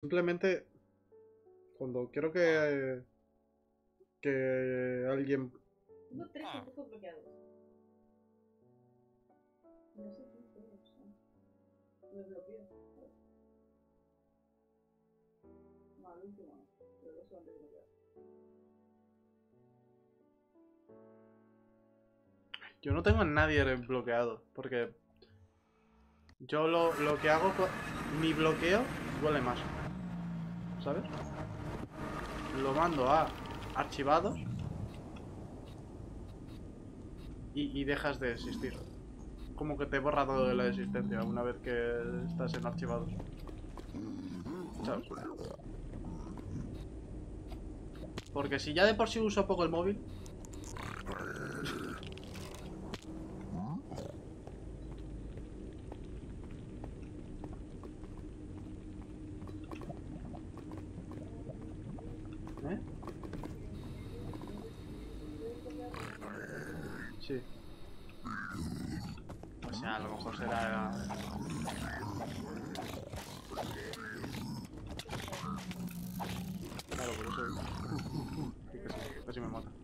Simplemente cuando quiero que que alguien Tengo tres dibujos bloqueados. No sé qué fue eso. Lo bloqueo. No, el último no. Pero dos son desbloqueados. yo no tengo a nadie bloqueado porque yo lo, lo que hago mi bloqueo duele más. ¿Sabes? Lo mando a archivados y, dejas de existir. Como que te he borrado de la existencia una vez que estás en archivados. Porque si ya de por sí uso poco el móvil. ¿Eh? Sí. O sea, a lo mejor será... Claro, por eso... Sí, casi, me mata.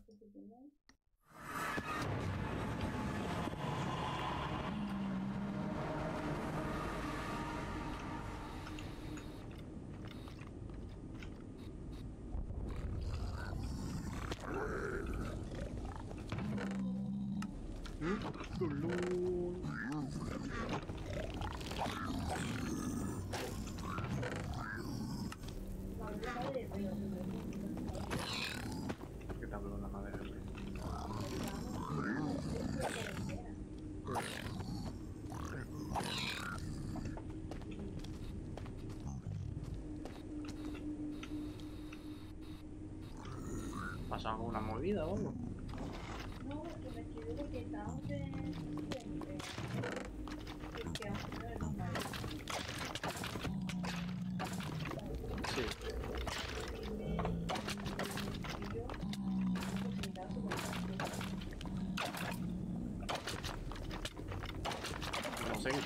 No sé si tiene. No, es la madre de Pedro, ¿Qué te habló la madre del rey? ¿Pasa alguna movida o algo?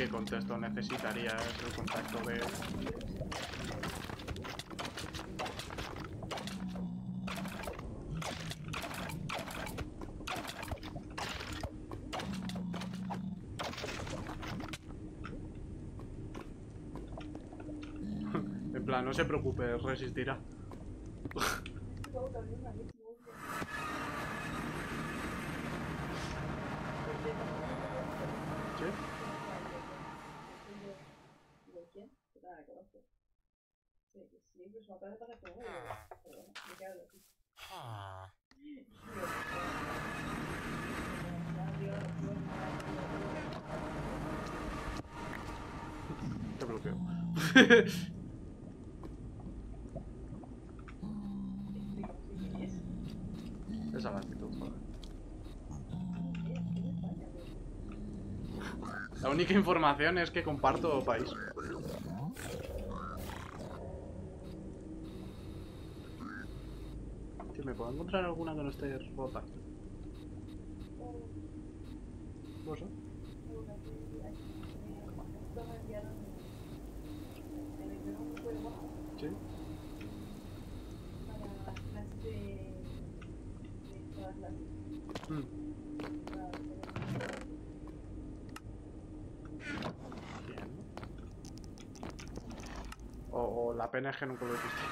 Qué contexto necesitaría el contacto de... En plan, no se preocupe, resistirá. Todo cambió una vez, muy bien. ¿Sí? ¿De quién? Que nada, la conozco. Sí, que sí, pues me acaba de pasar como Pero bueno, me quedo aquí. Te bloqueo. Esa actitud, joder. La única información es que comparto país. Me puedo encontrar alguna que no esté rota. No sé. Sí. Mm. Bien. O, o la pena es que nunca lo hiciste.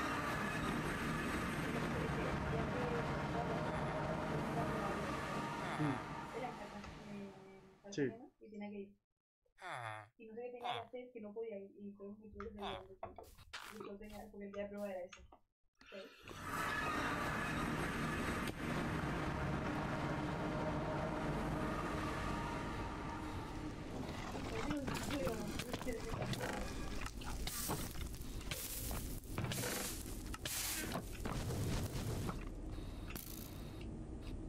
Mm. Sí. Y tenía que ir. Y no sé qué tenía que hacer, que no podía ir. Y fue muy duro de Y yo tenía, porque el día de prueba era ese. ¿sabes? clásico. Esta otra, la chica de Eva. Sí, cuando yo te dije que era porque ella tiene un tema de que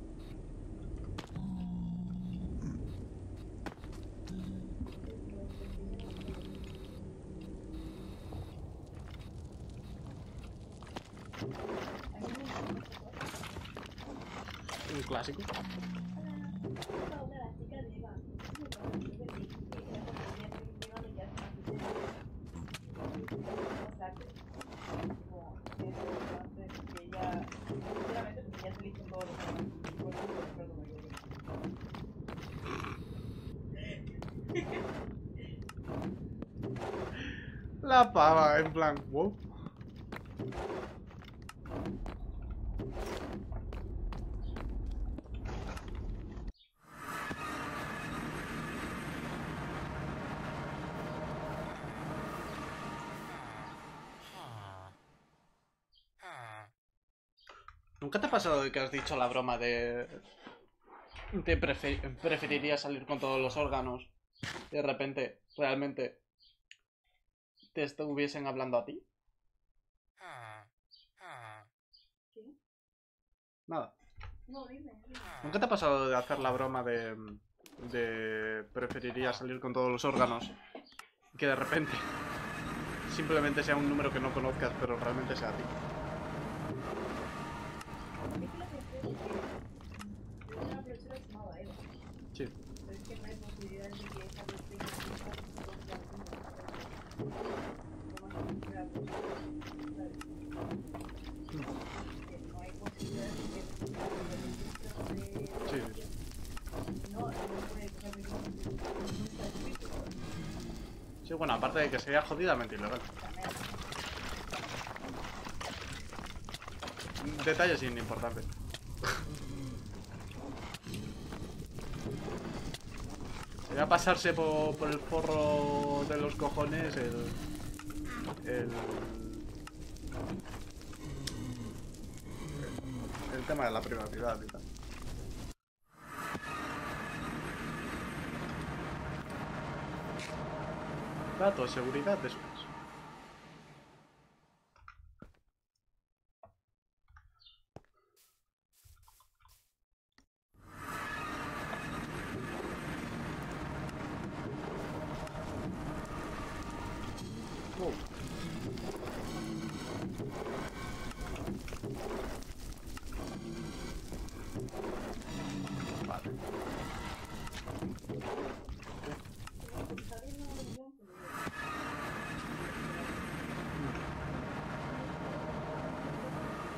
hace más de O sea, que como que es importante que ella, sinceramente, porque ella se elige todo lo que y por eso no recuerdo muy bien. La pava, en plan, wow. ¿Nunca te ha pasado de que has dicho la broma de... de prefe- preferiría salir con todos los órganos y de repente, realmente, te estuviesen hablando a ti? ¿Qué? Nada. No, dime, dime. ¿Nunca te ha pasado de hacer la broma de... de preferiría salir con todos los órganos que de repente simplemente sea un número que no conozcas pero realmente sea a ti? A mí sí lo pensé porque yo tenía una profesora que se llamaba Sí. Sí, bueno, aparte de que sería jodidamente ilegal. Detalle sin importante. Sería pasarse por, por el forro de los cojones el... El... El tema de la privacidad y tal. Datos, seguridad, después. Oh. Vale.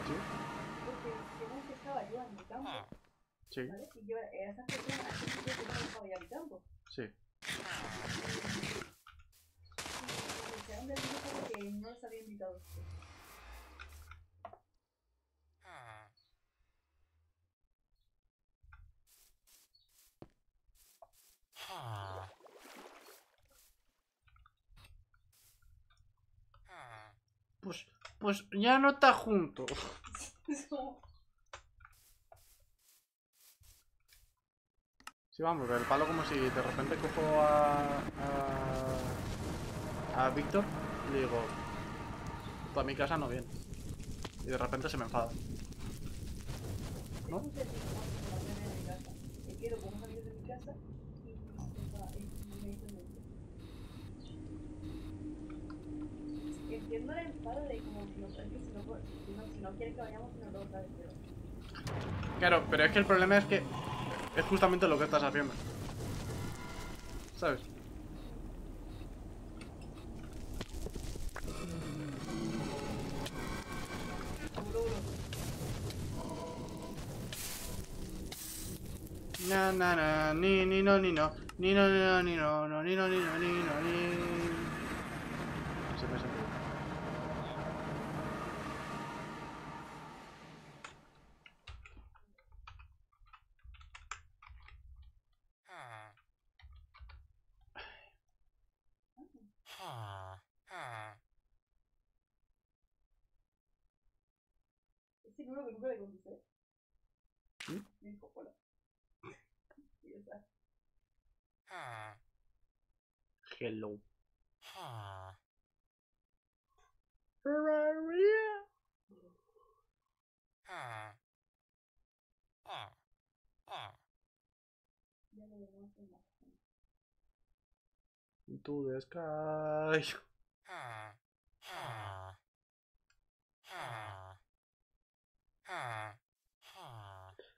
¿Sí? Porque según que estaba yo en mi campo, Sí, ¿vale? Y yo era esa persona, ese sitio que no estaba ya en mi campo. sí. Y me echaron del grupo porque no los había invitado. Pues, ya no está junto. Sí, vamos, el palo como si de repente cojo a. a. a Víctor y le digo. Tú a mi casa no vienes. Y de repente se me enfada. ¿No? es un sentido más como la primera de mi casa. Me quedo con unos amigos de mi casa y, y, y me dicen de El como si no, si no, si no, si no que vayamos, no pero... Claro, pero es que el problema es que. es justamente lo que estás haciendo. ¿Sabes? Na na na ni ni no ni no ni no ni no ni no no ni no ni no ni no ni Se me ha sentido. Es el número que nunca le contesté. ¿Mm? Me dijo, hola. Y ya está. Hello. Ya lo demás es más. To the sky.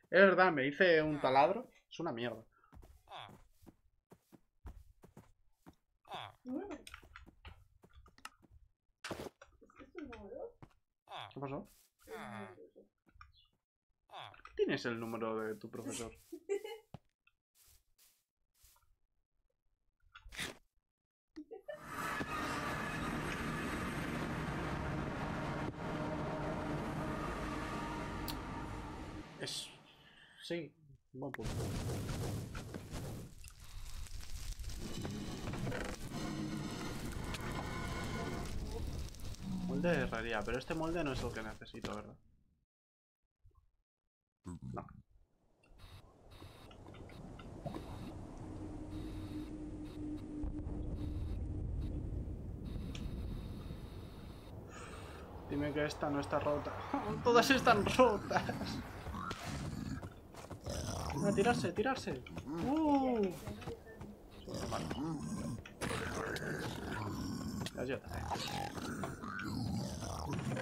Es verdad, me hice un taladro. Es una mierda. ¿Qué pasó? Es un número eso. ¿Qué tienes el número de tu profesor? Sí, buen punto. Molde de herrería, pero este molde no es el que necesito, ¿verdad? No. Dime que esta no está rota. Todas están rotas. A tirarse, tirarse. Uh.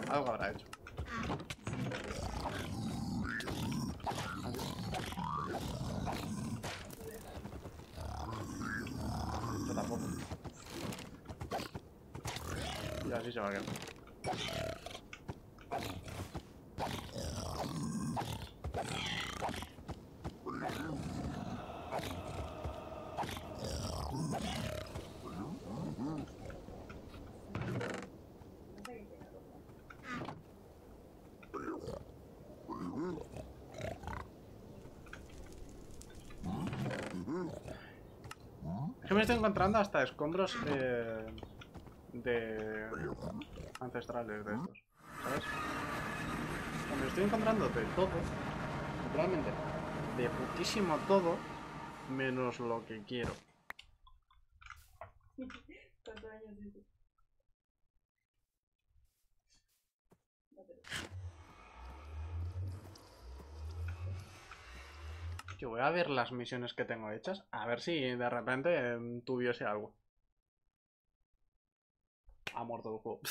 Algo habrá hecho. Yo tampoco. Y así se va a quedar. Me estoy encontrando hasta escombros eh, de ancestrales de estos, ¿sabes? Me estoy encontrando de todo, literalmente, de putísimo todo, menos lo que quiero. No, pero... Yo voy a ver las misiones que tengo hechas, a ver si de repente eh, tuviese algo. Ha muerto el juego.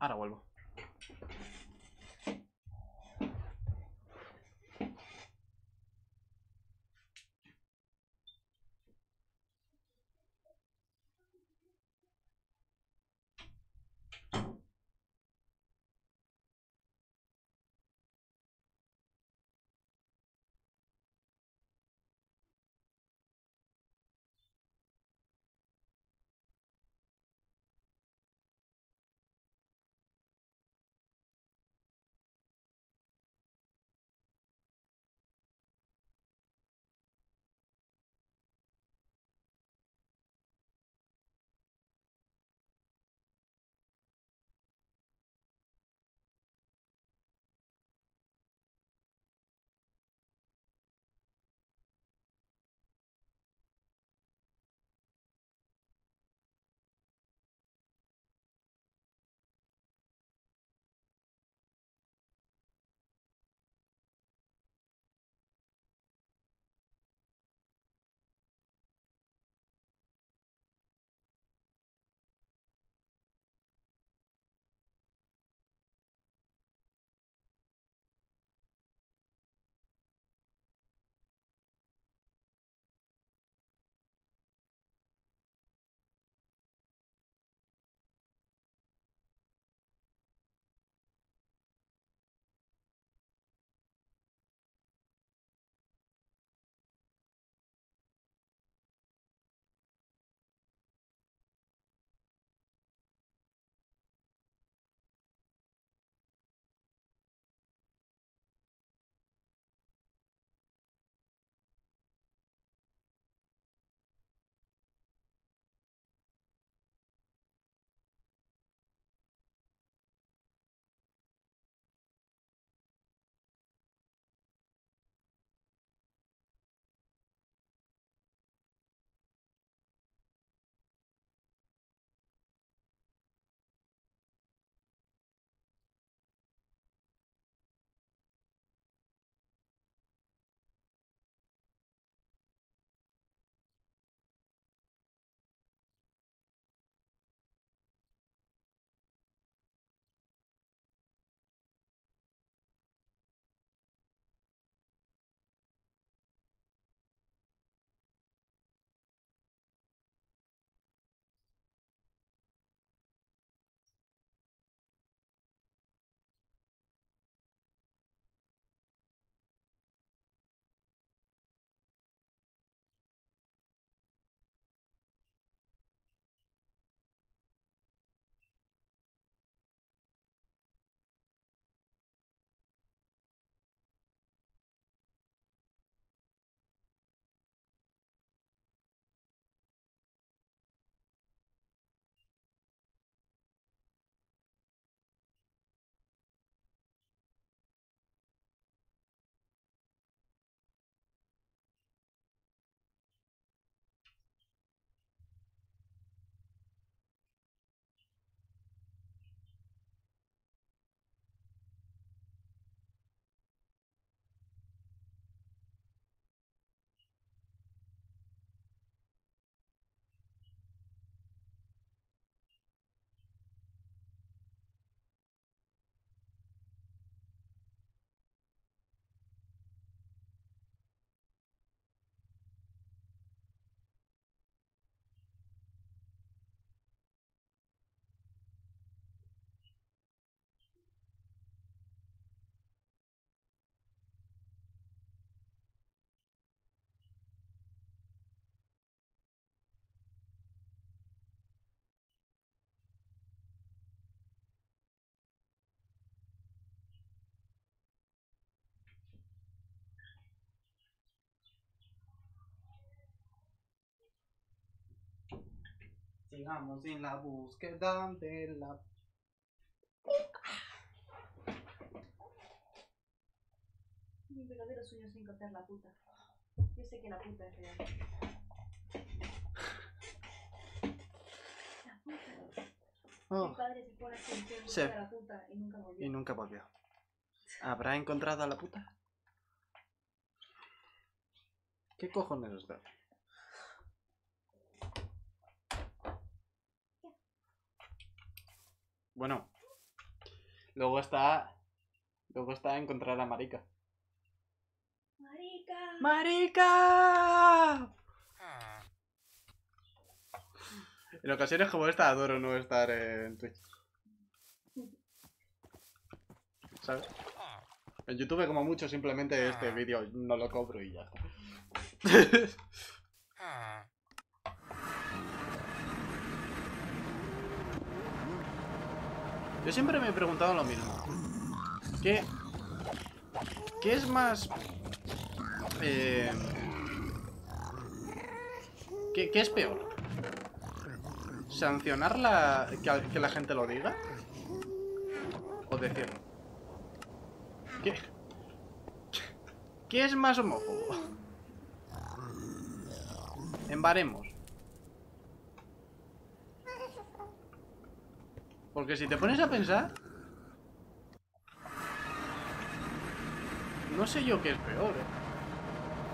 Ahora vuelvo. Sigamos en la búsqueda de la... Mi verdadero sueño es encontrar la puta. Yo sé que la puta es real. La puta. Mi Oh, padre se pone a hacer Sí. a la puta y nunca volvió. y nunca volvió. ¿Habrá encontrado a la puta? ¿Qué cojones es de? Bueno. Luego está... Luego está encontrar a Marica. ¡Marica! ¡Marica! En ocasiones como esta adoro no estar en Twitch. ¿Sabes? En YouTube como mucho simplemente este vídeo no lo cobro y ya está. Yo siempre me he preguntado lo mismo. ¿Qué, qué es más... eh, ¿qué, qué es peor? ¿Sancionar la, que, la gente lo diga? ¿O decirlo? ¿Qué, ¿Qué es más homófobo? Embaremos. Porque si te pones a pensar... No sé yo qué es peor, ¿eh?